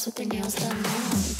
girls with their nails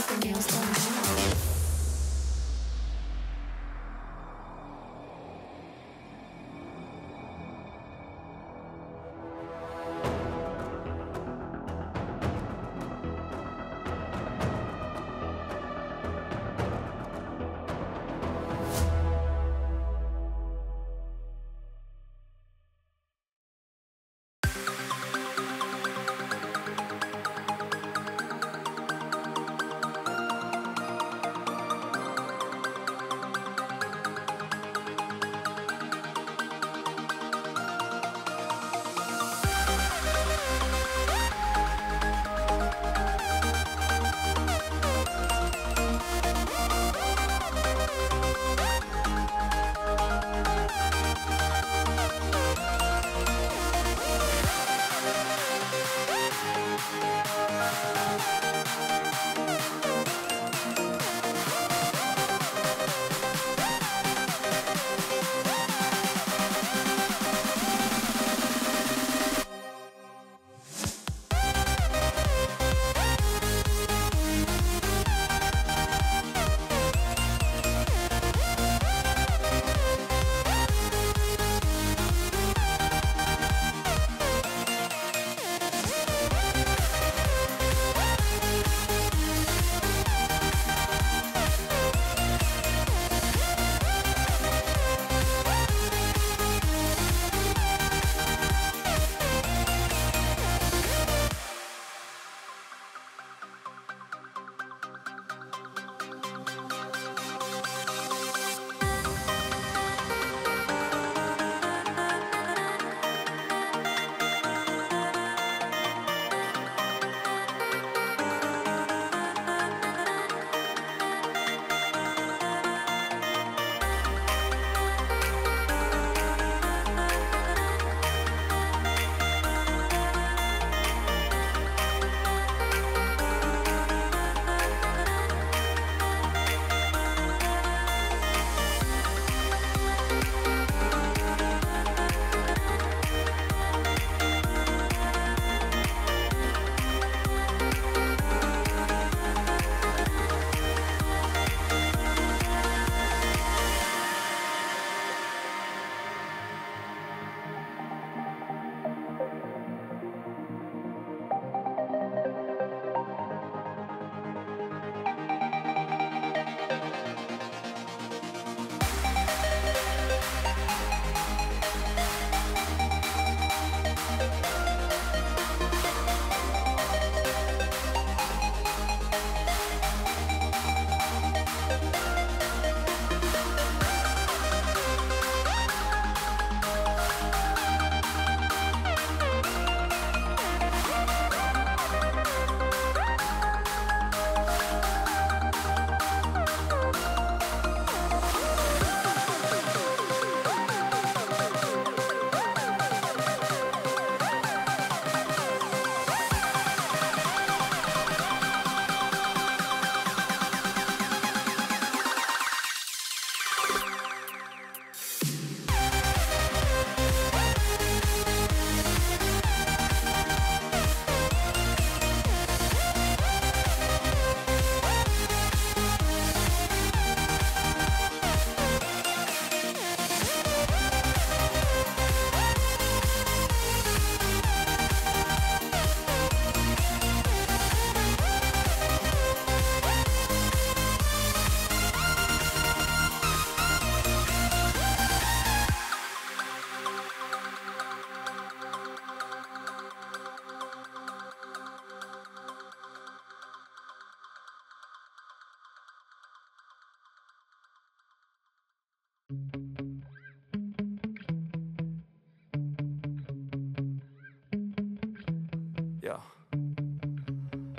Think the girls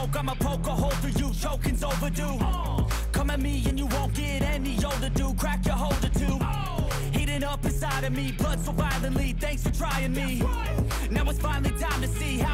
smoke, I'ma poke a hole through you, choking's overdue. Come at me and you won't get any older, dude. Crack your holder too. Heating up inside of me, blood so violently. Thanks for trying me. Now it's finally time to see how